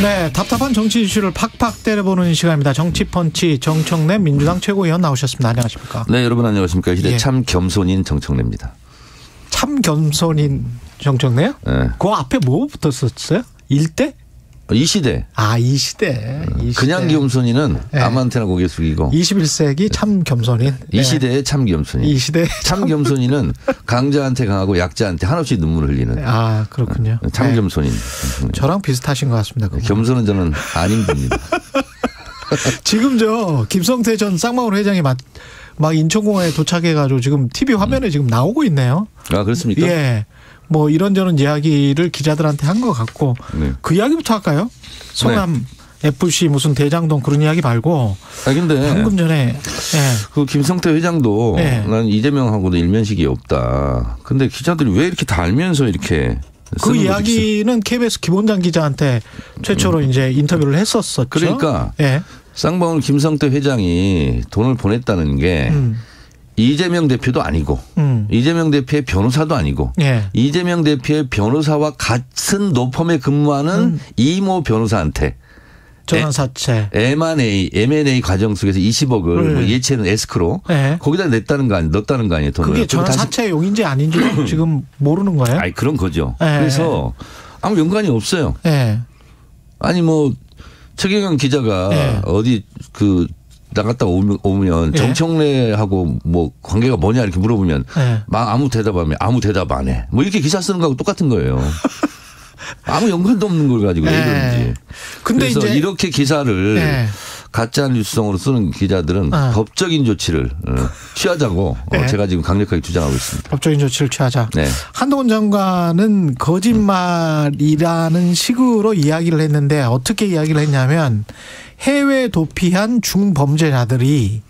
네, 답답한 정치 이슈를 팍팍 때려보는 시간입니다. 정치펀치 정청래 민주당 최고위원 나오셨습니다. 안녕하십니까? 네, 여러분 안녕하십니까? 시대 예. 참 겸손인 정청래입니다. 참 겸손인 정청래요? 예. 그 앞에 뭐 붙었었어요? 일대? 이 시대 아, 이 시대. 이 그냥 시대. 겸손인은 예. 아무한테나 고개 숙이고 21세기 참 겸손인. 이 네. 시대의 참 겸손인. 이 시대. 참 겸손인은 강자한테 강하고 약자한테 한없이 눈물을 흘리는 아, 그렇군요. 참 네. 겸손인. 저랑 비슷하신 것 같습니다. 그분. 겸손은 저는 안 힘듭니다. 지금 저 김성태 전 쌍마을 회장이 막, 막 인천공항에 도착해가지고 지금 TV 화면에 지금 나오고 있네요. 아 그렇습니까? 예. 뭐 이런저런 이야기를 기자들한테 한 것 같고 네. 그 이야기부터 할까요? 성남 FC 무슨 대장동 그런 이야기 말고 아 근데 방금 전에 예. 그 김성태 회장도 네. 난 이재명하고도 일면식이 없다. 근데 기자들이 왜 이렇게 다 알면서 이렇게 그? 이야기는 KBS 김원장 기자한테 최초로 이제 인터뷰를 했었었죠. 음. 그러니까 예. 쌍방울 김성태 회장이 돈을 보냈다는 게 음. 이재명 대표도 아니고 음. 이재명 대표의 변호사도 아니고 예. 이재명 대표의 변호사와 같은 노펌에 근무하는 음. 이모 변호사한테 전환 사채. M&A, M&A 과정 속에서 20억을 네. 뭐 예치는 에스크로 예. 거기다 냈다는 거 아니, 넣었다는 거 아니에요 돈을. 그게 전환 다시- 사채 용인지 아닌지도 지금 모르는 거예요? 아니 그런 거죠. 네. 그래서 아무 연관이 없어요. 예. 아니 뭐 최경영 기자가 네. 어디 그 나갔다 오면, 네. 정청래하고 뭐 관계가 뭐냐 이렇게 물어보면 예. 막 아무 대답하면 아무 대답 안 해. 뭐 이렇게 기사 쓰는 거하고 똑같은 거예요. 아무 연관도 없는 걸 가지고 왜 네. 그런지. 근데 그래서 이제 이렇게 기사를 네. 가짜 뉴스성으로 쓰는 기자들은 아. 법적인 조치를 어, 취하자고 어, 네. 제가 지금 강력하게 주장하고 있습니다. 법적인 조치를 취하자. 네. 한동훈 장관은 거짓말이라는 식으로 이야기를 했는데 어떻게 이야기를 했냐면 해외 도피한 중범죄자들이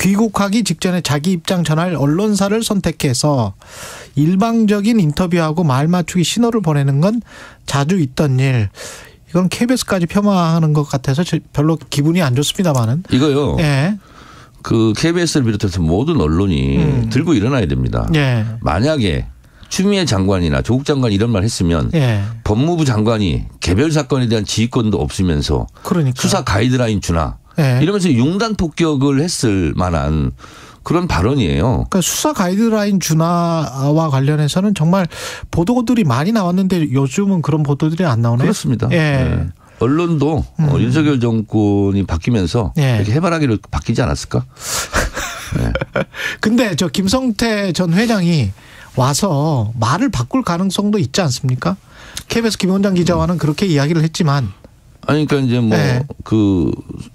귀국하기 직전에 자기 입장 전할 언론사를 선택해서 일방적인 인터뷰하고 말 맞추기 신호를 보내는 건 자주 있던 일. 이건 KBS까지 폄하하는 것 같아서 저- 별로 기분이 안 좋습니다만은. 이거요. 예. 그 KBS를 비롯해서 모든 언론이 음. 들고 일어나야 됩니다. 예. 만약에 추미애 장관이나 조국 장관이 이런 말 했으면 예. 법무부 장관이 개별 사건에 대한 지휘권도 없으면서 그러니까. 수사 가이드라인 주나 예. 이러면서 융단 폭격을 했을 만한 그런 발언이에요. 그러니까 수사 가이드라인 준하와 관련해서는 정말 보도들이 많이 나왔는데 요즘은 그런 보도들이 안 나오네요. 그렇습니다. 예. 네. 언론도 어, 음. 윤석열 정권이 바뀌면서 예. 이렇게 해바라기로 바뀌지 않았을까? 근데 저 김성태 전 회장이 와서 말을 바꿀 가능성도 있지 않습니까? KBS 김원장 기자와는 그렇게 이야기를 했지만 아니 그러니까 이제 뭐 네. 그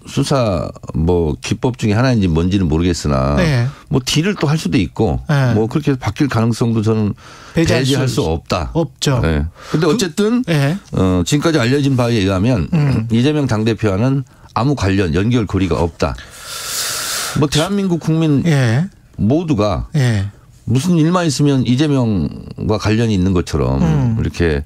수사 뭐 기법 중에 하나인지 뭔지는 모르겠으나 네. 뭐 딜을 또 할 수도 있고 네. 뭐 그렇게 바뀔 가능성도 저는 배제할 배제할 수 수 없다. 없죠. 네. 근데 어쨌든 예. 어 지금까지 알려진 바에 의하면 음. 이재명 당대표와는 아무 관련 연결 고리가 없다. 뭐 대한민국 국민 예. 모두가 예. 무슨 일만 있으면 이재명과 관련이 있는 것처럼 음. 이렇게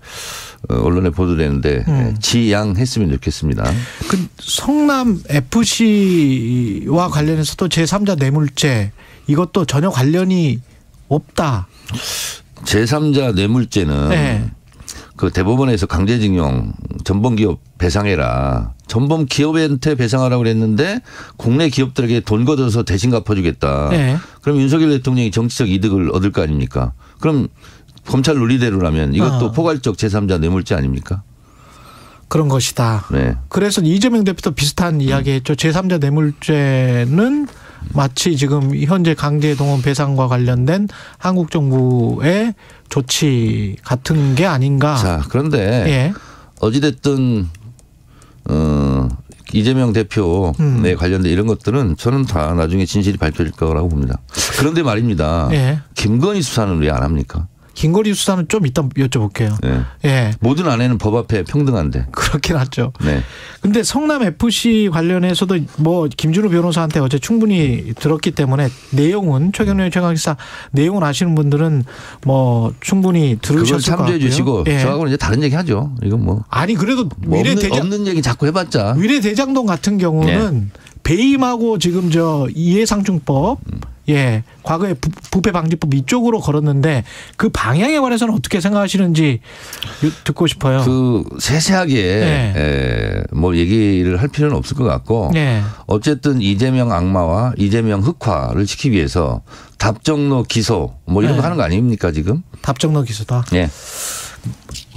어, 언론에 보도되는데 음. 지양했으면 좋겠습니다. 그 성남 FC와 관련해서도 제3자 뇌물죄 이것도 전혀 관련이 없다. 제3자 뇌물죄는 네. 그 대법원에서 강제징용 전범 기업 배상해라. 전범 기업한테 배상하라고 그랬는데 국내 기업들에게 돈 걷어서 대신 갚아주겠다. 네. 그럼 윤석열 대통령이 정치적 이득을 얻을 거 아닙니까? 그럼 검찰 논리대로라면 이것도 어. 포괄적 제3자 뇌물죄 아닙니까? 그런 것이다. 네. 그래서 이재명 대표도 비슷한 이야기 했죠. 제3자 뇌물죄는 마치 지금 현재 강제 동원 배상과 관련된 한국 정부의 조치 같은 게 아닌가. 자, 그런데 예. 어찌됐든 어 이재명 대표에 음. 관련된 이런 것들은 저는 다 나중에 진실이 밝혀질 거라고 봅니다. 그런데 말입니다. 예. 김건희 수사는 왜 안 합니까? 김건희 수사는 좀 이따 여쭤볼게요. 네. 예. 모든 아내는 법 앞에 평등한데. 그렇긴 하죠. 네. 근데 성남 FC 관련해서도 뭐 김준호 변호사한테 어제 충분히 들었기 때문에 내용은 최경련 최강기사 내용을 아시는 분들은 뭐 충분히 들으셨을 것 같고요. 참조해 주시고 예. 저하고는 이제 다른 얘기 하죠. 이건 뭐, 아니 그래도 뭐 미래 없는, 대장 없는 얘기 자꾸 해봤자. 위례 대장동 같은 경우는 배임하고 지금 저 이해상충법 예, 과거에 부, 부패 방지법 이쪽으로 걸었는데 그 방향에 관해서는 어떻게 생각하시는지 듣고 싶어요. 그 세세하게 네. 에, 뭐 얘기를 할 필요는 없을 것 같고 네. 어쨌든 이재명 악마와 이재명 흑화를 시키기 위해서 답정로 기소 뭐 이런 네. 거 하는 거 아닙니까 지금? 답정너 기소다. 예.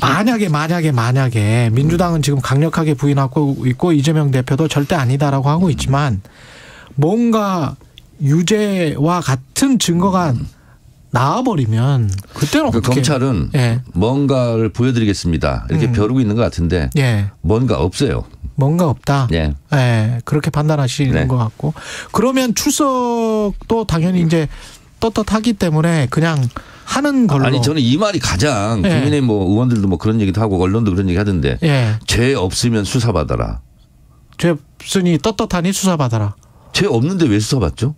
만약에 만약에 만약에 민주당은 지금 강력하게 부인하고 있고 이재명 대표도 절대 아니다라고 하고 있지만 뭔가 유죄와 같은 증거가 나와버리면 그때는 그 어떻게? 검찰은 예, 뭔가를 보여드리겠습니다 이렇게 음. 벼르고 있는 것 같은데 예, 뭔가 없어요. 뭔가 없다. 예. 예, 그렇게 판단하시는 네. 것 같고 그러면 출석도 당연히 이제 떳떳하기 때문에 그냥 하는 걸로. 아니 저는 이 말이 가장 예. 국민의 뭐 의원들도 뭐 그런 얘기도 하고 언론도 그런 얘기 하던데 예, 죄 없으면 수사받아라. 죄 없으니 떳떳하니 수사받아라. 죄 없는데 왜 수사받죠?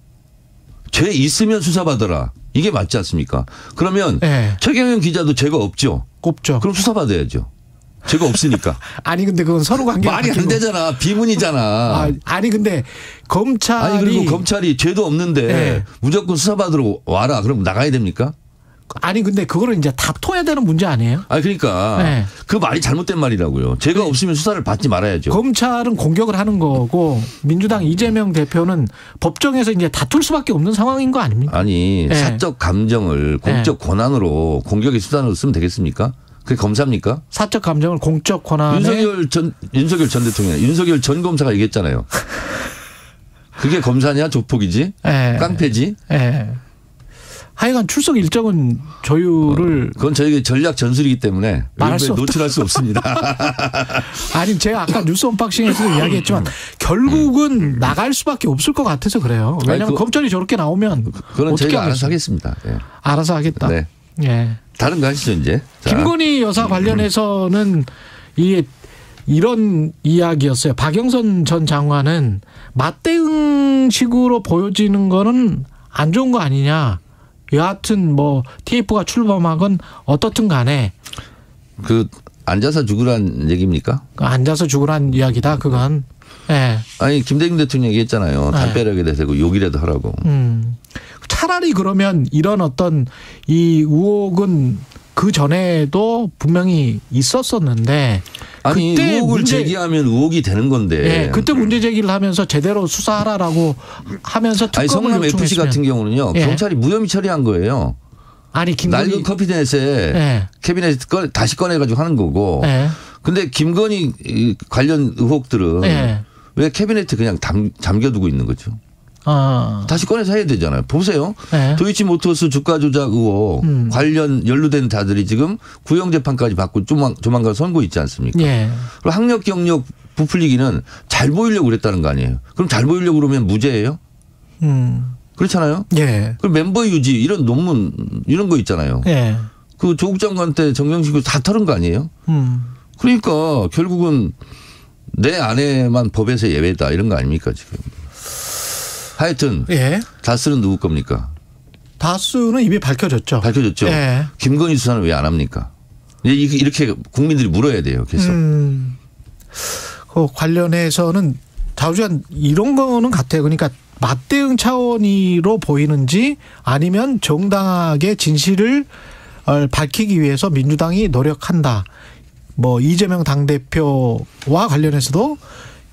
죄 있으면 수사받아라. 이게 맞지 않습니까? 그러면 예, 최경영 기자도 죄가 없죠. 꼽죠. 그럼 수사받아야죠. 죄가 없으니까. 아니 근데 그건 서로 관계 말이 안 되잖아. 비문이잖아. 아, 아니 근데 검찰이 아니 그리고 검찰이 죄도 없는데 네. 무조건 수사받으러 와라. 그럼 나가야 됩니까? 아니 근데 그거를 이제 다퉈야 되는 문제 아니에요? 아니 그러니까 네. 그 말이 잘못된 말이라고요. 죄가 없으면 수사를 받지 말아야죠. 검찰은 공격을 하는 거고 민주당 이재명 대표는 법정에서 이제 다툴 수밖에 없는 상황인 거 아닙니까? 아니 네. 사적 감정을 공적 권한으로 공격의 수단으로 쓰면 되겠습니까? 그게 검사입니까? 사적 감정을 공적 권한에 윤석열 전 윤석열 전 대통령, 윤석열 전 검사가 얘기했잖아요. 그게 검사냐 조폭이지? 예. 깡패지? 예. 하여간 출석 일정은 조율을 그건 저에게 전략 전술이기 때문에 말할 수. 노출할 수 없습니다. 아니 제가 아까 뉴스 언박싱에서도 음. 이야기했지만 결국은 나갈 수밖에 없을 것 같아서 그래요. 왜냐하면 아니, 그- 검찰이 저렇게 나오면 그건 어떻게 저희가 하겠어요? 알아서 하겠습니다. 예. 알아서 하겠다. 네. 예. 다른 거 하시죠 이제. 자. 김건희 여사 관련해서는 이 이런 이야기였어요. 박영선 전 장관은 맞대응식으로 보여지는 거는 안 좋은 거 아니냐. 여하튼 뭐 TF가 출범하건 어떻든 간에 그 앉아서 죽으란 얘기입니까? 앉아서 죽으란 이야기다. 그건. 예. 아니 김대중 대통령 얘기했잖아요. 네. 담벼락에 대고 욕이라도 하라고. 음. 차라리 그러면 이런 어떤 이 의혹은 그 전에도 분명히 있었었는데 아니 그때 의혹을 문제- 제기하면 의혹이 되는 건데. 예, 그때 문제 제기를 하면서 제대로 수사하라라고 하면서 아니 특검을 성남 FC 같은 경우는요 예. 경찰이 무혐의 처리한 거예요. 아니 김건희 낡은 커피넷에 예. 캐비넷 꺼, 다시 꺼내가지고 하는 거고. 예. 근데 김건희 이 관련 의혹들은 예. 왜 캐비넷에 그냥 담, 잠겨두고 있는 거죠? 어. 다시 꺼내서 해야 되잖아요. 보세요. 예. 도이치모터스 주가 조작 의혹 음. 관련 연루된 자들이 지금 구형 재판까지 받고 조만, 조만간 선고 있지 않습니까? 예. 그리고 학력 경력 부풀리기는 잘 보이려고 그랬다는 거 아니에요. 그럼 잘 보이려고 그러면 무죄예요? 음. 그렇잖아요. 예. 그럼 멤버 유지 이런 논문 이런 거 있잖아요. 예. 그 조국 장관 때 정경식으로 다 털은 거 아니에요? 음. 그러니까 결국은 내 아내만 법에서 예외다 이런 거 아닙니까 지금. 하여튼 예. 다스는 누구 겁니까? 다수는 이미 밝혀졌죠. 밝혀졌죠. 예. 김건희 수사는 왜 안 합니까? 이- 이렇게 국민들이 물어야 돼요. 계속. 음. 그 관련해서는 자우지간 이런 거는 같아요. 그러니까 맞대응 차원으로 보이는지 아니면 정당하게 진실을 어, 밝히기 위해서 민주당이 노력한다. 뭐 이재명 당대표와 관련해서도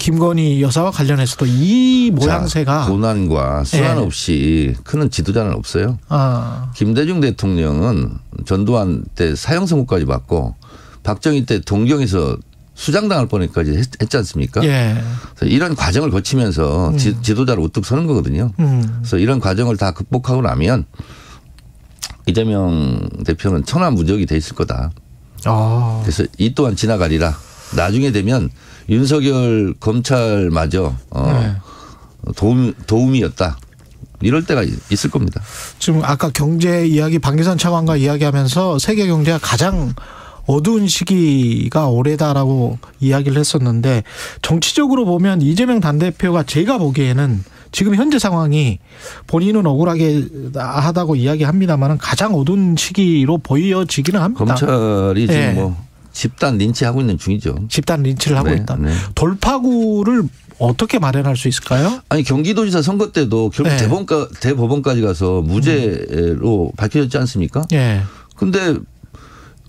김건희 여사와 관련해서도 이 모양새가 자, 고난과 수완 예. 없이 크는 지도자는 없어요. 아, 김대중 대통령은 전두환 때 사형 선고까지 받고 박정희 때 동경에서 수장당할 뻔까지 했, 했지 않습니까? 예. 그래서 이런 과정을 거치면서 지, 지도자로 우뚝 서는 거거든요. 음. 그래서 이런 과정을 다 극복하고 나면 이재명 대표는 천하 무적이 돼 있을 거다. 아. 그래서 이 또한 지나가리라. 나중에 되면 윤석열 검찰마저 어, 네. 도움 도움이었다. 이럴 때가 있을 겁니다. 지금 아까 경제 이야기 박기선 차관과 이야기하면서 세계 경제가 가장 어두운 시기가 올해다라고 이야기를 했었는데 정치적으로 보면 이재명 당대표가 제가 보기에는 지금 현재 상황이 본인은 억울하게 하다고 이야기합니다만은 가장 어두운 시기로 보여지기는 합니다. 검찰이 지금 예. 뭐 집단 린치하고 있는 중이죠. 집단 린치를 하고 네, 있다. 네. 돌파구를 어떻게 마련할 수 있을까요? 아니 경기도지사 선거 때도 결국 네. 대법원까, 대법원까지 가서 무죄로 밝혀졌지 않습니까? 예. 근데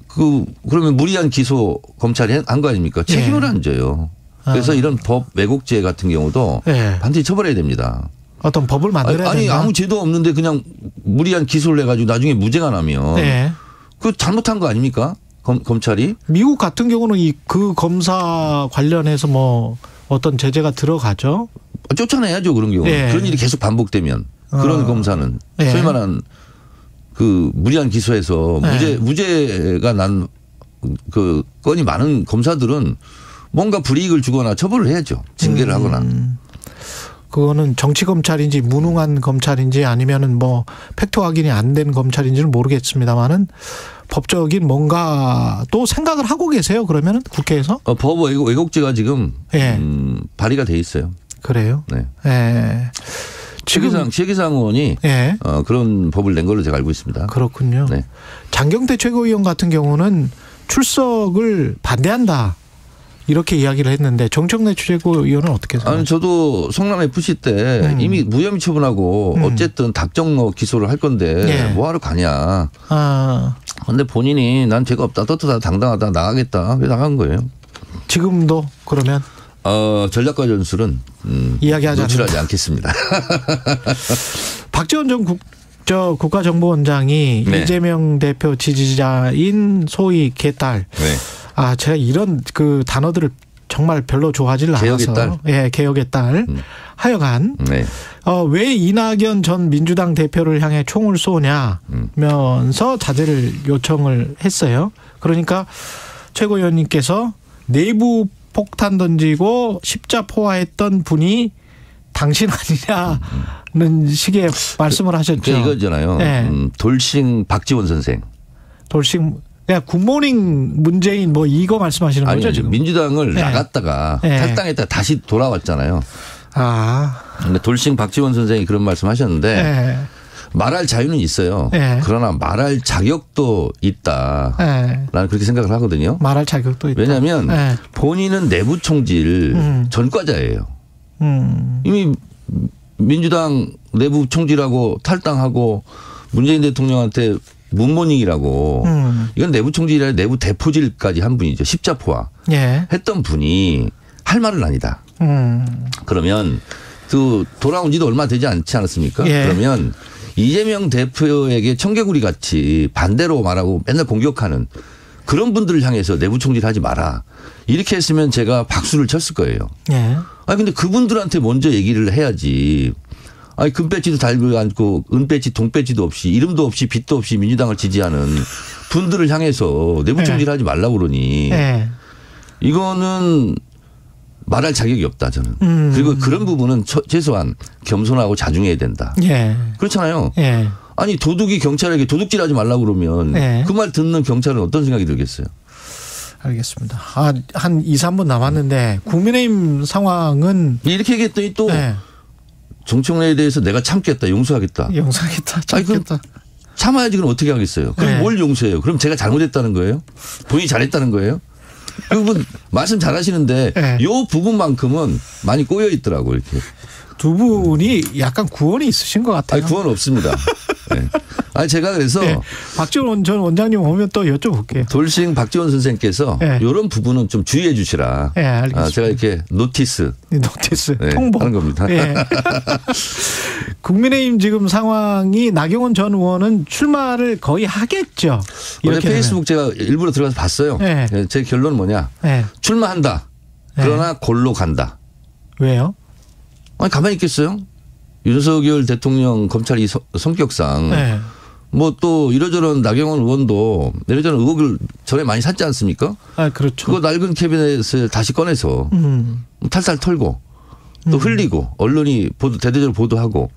그 그러면 무리한 기소 검찰이 한 거 아닙니까? 책임을 예. 안 져요. 그래서 아. 이런 법 왜곡죄 같은 경우도 예. 반드시 처벌해야 됩니다. 어떤 법을 아니, 만들어야 아니 된다. 아무 죄도 없는데 그냥 무리한 기소를 해가지고 나중에 무죄가 나면 예. 그 잘못한 거 아닙니까? 검, 검찰이 미국 같은 경우는 이 그 검사 관련해서 뭐 어떤 제재가 들어가죠. 쫓아내야죠 그런 경우. 예. 그런 일이 계속 반복되면 그런 어. 검사는 예. 소위 말한 그 무리한 기소에서 예. 무죄 무죄가 난 그 건이 많은 검사들은 뭔가 불이익을 주거나 처벌을 해야죠. 징계를 하거나. 음. 그거는 정치 검찰인지 무능한 검찰인지 아니면은 뭐 팩트 확인이 안 된 검찰인지는 모르겠습니다만은 법적인 뭔가 또 생각을 하고 계세요. 그러면은 국회에서 어, 법 왜곡, 왜곡죄가 지금 예. 음, 발의가 돼 있어요. 그래요. 네. 예. 지금 최기상 의원이 예. 어, 그런 법을 낸 걸로 제가 알고 있습니다. 그렇군요. 네. 장경태 최고위원 같은 경우는 출석을 반대한다. 이렇게 이야기를 했는데 정청래 최고위원은 어떻게 생각하세요? 아니 저도 성남 FC 때 음. 이미 무혐의 처분하고 음. 어쨌든 닥정로 기소를 할 건데 예. 뭐하러 가냐. 아, 근데 본인이 난 죄가 없다 떳떳하다 당당하다 나가겠다 그래서 나간 거예요. 지금도 그러면 어, 전략과 전술은 음, 이야기하지 노출하지 않겠습니다. 박지원 전 국, 저 국가정보원장이 네. 이재명 대표 지지자인 소위 개딸. 네. 아, 제가 이런 그 단어들을 정말 별로 좋아하지를 개혁의 않아서. 예, 개혁의 딸. 음. 하여간 네. 어, 왜 이낙연 전 민주당 대표를 향해 총을 쏘냐면서 자제를 요청을 했어요. 그러니까 최고위원님께서 내부 폭탄 던지고 십자 포화했던 분이 당신 아니냐는 식의 말씀을 하셨죠. 이거잖아요. 네. 음, 돌싱 박지원 선생. 돌싱 야 굿모닝 문재인 뭐 이거 말씀하시는 아니 거죠 지금? 민주당을 네. 나갔다가 네. 탈당했다가 다시 돌아왔잖아요. 아, 근데 돌싱 박지원 선생이 그런 말씀하셨는데 예, 말할 자유는 있어요. 네. 그러나 말할 자격도 있다. 예. 나는 그렇게 생각을 하거든요. 말할 자격도 있다. 왜냐하면 예. 본인은 내부 총질 음. 전과자예요. 음, 이미 민주당 내부 총질하고 탈당하고 문재인 대통령한테 문모닝이라고 음, 이건 내부 총질이 아니라 내부 대포질까지 한 분이죠. 십자포화 예, 했던 분이 할 말은 아니다. 음, 그러면 그 돌아온 지도 얼마 되지 않지 않았습니까? 예. 그러면 이재명 대표에게 청개구리 같이 반대로 말하고 맨날 공격하는 그런 분들을 향해서 내부 총질하지 마라. 이렇게 했으면 제가 박수를 쳤을 거예요. 예, 아니 근데 그분들한테 먼저 얘기를 해야지. 아니 금배지도 달고 않고 은배지 동배지도 없이 이름도 없이 빛도 없이 민주당을 지지하는 분들을 향해서 내부 네. 총질하지 말라고 그러니 예. 이거는 말할 자격이 없다 저는. 음. 그리고 그런 부분은 처- 최소한 겸손하고 자중해야 된다. 예, 그렇잖아요. 예. 아니 도둑이 경찰에게 도둑질하지 말라고 그러면 네. 그말 듣는 경찰은 어떤 생각이 들겠어요? 알겠습니다. 아, 한 2, 3분 남았는데 국민의힘 상황은 이렇게 얘기했더니 또 네. 정청래에 대해서 내가 참겠다, 용서하겠다. 아니, 그- 참겠다. 참아야지 그럼 어떻게 하겠어요? 그럼 네. 뭘 용서해요? 그럼 제가 잘못했다는 거예요? 본인이 잘했다는 거예요? 그분 말씀 잘하시는데 네. 요 부분만큼은 많이 꼬여 있더라고 이렇게. 두 분이 약간 구원이 있으신 것 같아요. 아니 구원 없습니다. 네. 아니 제가 그래서 네. 박지원 전 원장님 오면 또 여쭤볼게요. 돌싱 박지원 선생께서 네. 이런 부분은 좀 주의해 주시라. 네, 알겠습니다. 아, 제가 이렇게 notice 이 notice 네, 통보 하는 겁니다. 예. 국민의힘 지금 상황이 나경원 전 의원은 출마를 거의 하겠죠. 어제 페이스북 제가 일부러 들어가서 봤어요. 네. 네, 제 결론은 뭐냐? 네. 출마한다. 그러나 골로 간다. 왜요? 아니 가만히 있겠어요? 윤석열 대통령 검찰이 서- 성격상 네. 뭐또 이러저런 나경원 의원도 이러저런 의혹을 전에 많이 샀지 않습니까? 아 그렇죠. 그거 낡은 캐비넷을 다시 꺼내서 음. 탈탈 털고 또 흘리고 언론이 보도 대대적으로 보도하고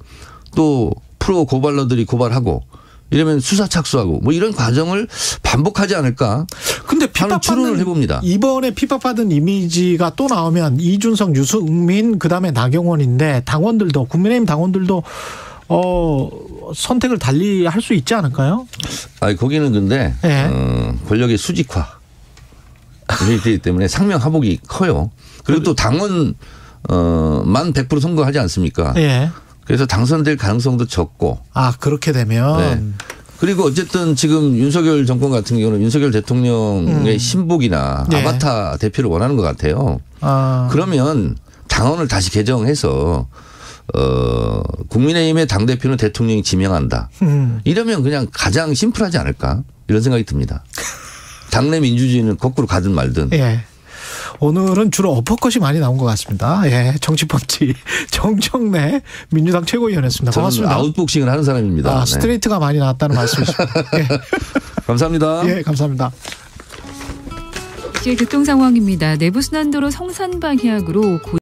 또 프로 고발러들이 고발하고 이러면 수사 착수하고 뭐 이런 과정을 반복하지 않을까 근데 핍박받는 해봅니다. 이번에 핍박받은 이미지가 또 나오면 이준석, 유승민 그다음에 나경원인데 당원들도 국민의힘 당원들도 어 선택을 달리 할 수 있지 않을까요? 아니 거기는 근데 네. 어, 권력의 수직화 되기 때문에 상명하복이 커요. 그리고 또 당원 어만 100% 선거하지 않습니까? 예. 그래서 당선될 가능성도 적고 아 그렇게 되면 네. 그리고 어쨌든 지금 윤석열 정권 같은 경우는 윤석열 대통령의 신복이나 네. 아바타 대표를 원하는 것 같아요. 아 그러면 당원을 다시 개정해서 어 국민의힘의 당 대표는 대통령이 지명한다. 음. 이러면 그냥 가장 심플하지 않을까 이런 생각이 듭니다. 당내 민주주의는 거꾸로 가든 말든 예. 오늘은 주로 어퍼컷이 많이 나온 것 같습니다. 예. 정치펀치 정청래 민주당 최고위원이었습니다. 저는 고맙습니다. 아웃복싱을 하는 사람입니다. 아, 네. 스트레이트가 많이 나왔다는 말씀이시죠. 감사합니다. 예. 예, 감사합니다. 이제 교통 상황입니다. 내부 순환도로 성산 방향으로 고